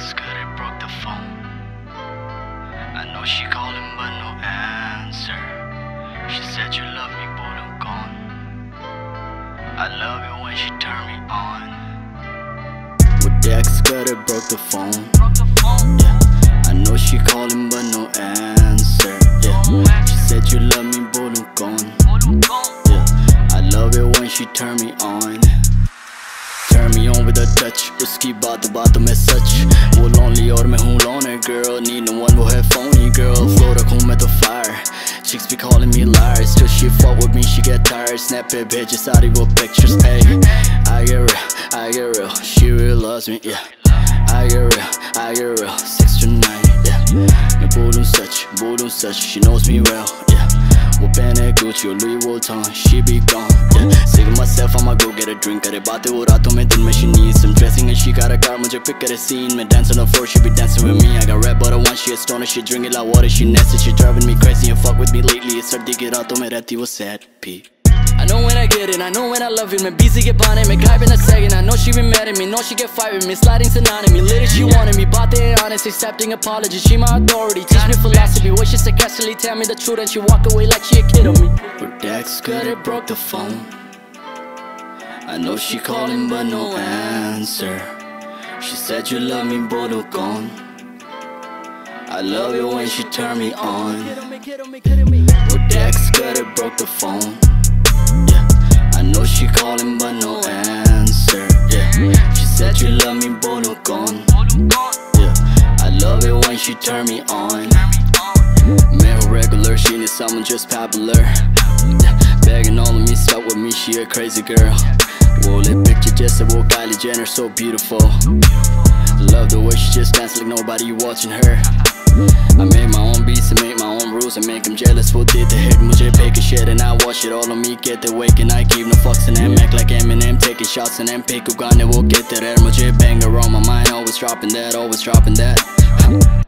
Acts good, it broke the phone. I know she calling, but no answer. She said you love me, but I'm gone. I love it when she turn me on. With the ex good, it broke the phone. Yeah. I know she calling, but no answer. Yeah. She said you love me, but I'm gone. Yeah. I love it when she turn me on. Turn me on with a touch उसकी बात बातों में सच वो lonely और मैं हूँ loner girl Need no one वो है phony girl Flow रखूँ मैं तो fire Chicks be calling me liars Till she fuck with me she get tired Snap it भेजे सारी वो pictures Hey, I get real, I get real She really loves me, yeah I get real, I get real Six to nine, yeah मैं बोलूँ सच, बोलूँ सच She knows me well, yeah वो पहने Gucci और Louis Vuitton She be gone, yeah Sick of myself, I'ma go get a drink करे बातें वो रातों में दिन में she needs some dressing And she got a car मुझे pick करे scene में dance on the floor She be dancing with me I got red but I want she a stoner She drinking like water She nasty, she driving me crazy And fuck with me lately सर्दी की रातों में रहती वो sad P I know when I get it, I know when I love it मैं busy के बहाने में गायब in a second I know she be mad at me, know she get fight with me. Sliding synonymy, lit as she wanted me. Baतें honest, accepting apologies. She my authority, teach me philosophy. What she sarcastically tell me the truth And she walk away like she a kid on me. But ex got it, broke the phone. I know she calling but no answer. She said you love me but I'm gone. I love it when she turn me on. But ex got it, broke the phone someone just popular Yeah, Begging all of me, stuck with me, she a crazy girl वो ले picture जैसे वो Kylie Jenner, so beautiful Love the way she just dance like nobody watching her I make my own beats and make my own rules and make them jealous वो देते hit मुझे pay के shit and I watch it all on me get the wake and I keep no fucks and them act like Eminem taking shots and them pick गाने वो get the rare मुझे banger on my mind always dropping that always dropping that